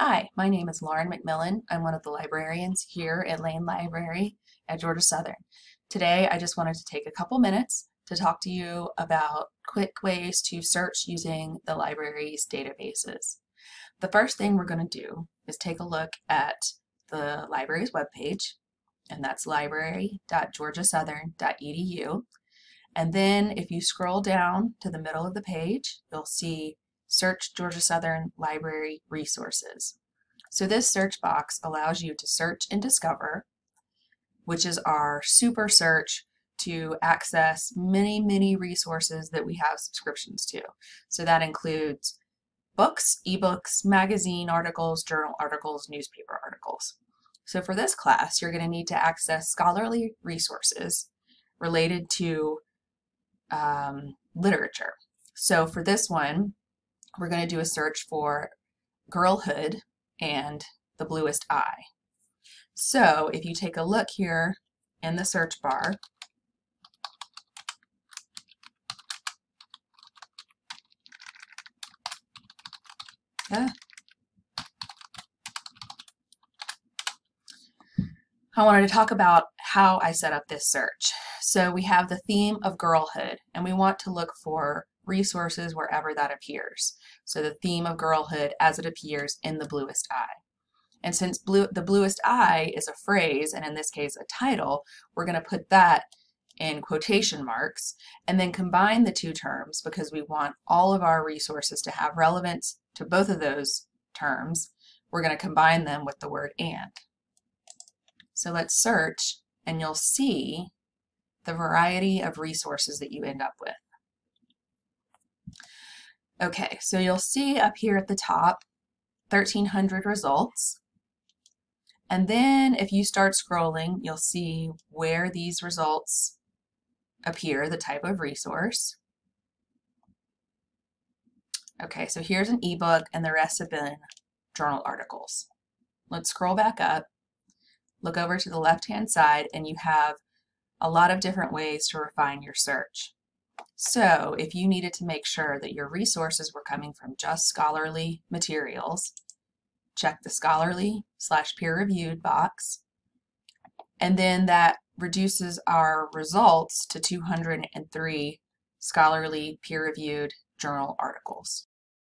Hi, my name is Lauren McMillan. I'm one of the librarians here at Lane Library at Georgia Southern. Today I just wanted to take a couple minutes to talk to you about quick ways to search using the library's databases. The first thing we're going to do is take a look at the library's webpage, and that's library.georgiasouthern.edu. And then if you scroll down to the middle of the page, you'll see Search Georgia Southern Library Resources. So this search box allows you to search and discover, which is our super search to access many, many resources that we have subscriptions to. So that includes books, ebooks, magazine articles, journal articles, newspaper articles. So for this class, you're going to need to access scholarly resources related to um, literature. So for this one, we're going to do a search for girlhood and the bluest eye. So if you take a look here in the search bar, yeah, I wanted to talk about how I set up this search. So we have the theme of girlhood, and we want to look for resources wherever that appears. So the theme of girlhood as it appears in the bluest eye. And since blue, the bluest eye is a phrase, and in this case a title, we're going to put that in quotation marks and then combine the two terms because we want all of our resources to have relevance to both of those terms. We're going to combine them with the word and. So let's search and you'll see the variety of resources that you end up with. Okay, so you'll see up here at the top 1300 results. And then if you start scrolling, you'll see where these results appear, the type of resource. Okay, so here's an ebook and the rest have been journal articles. Let's scroll back up, look over to the left-hand side, and you have a lot of different ways to refine your search. So if you needed to make sure that your resources were coming from just scholarly materials, check the scholarly slash peer-reviewed box, and then that reduces our results to 203 scholarly peer-reviewed journal articles.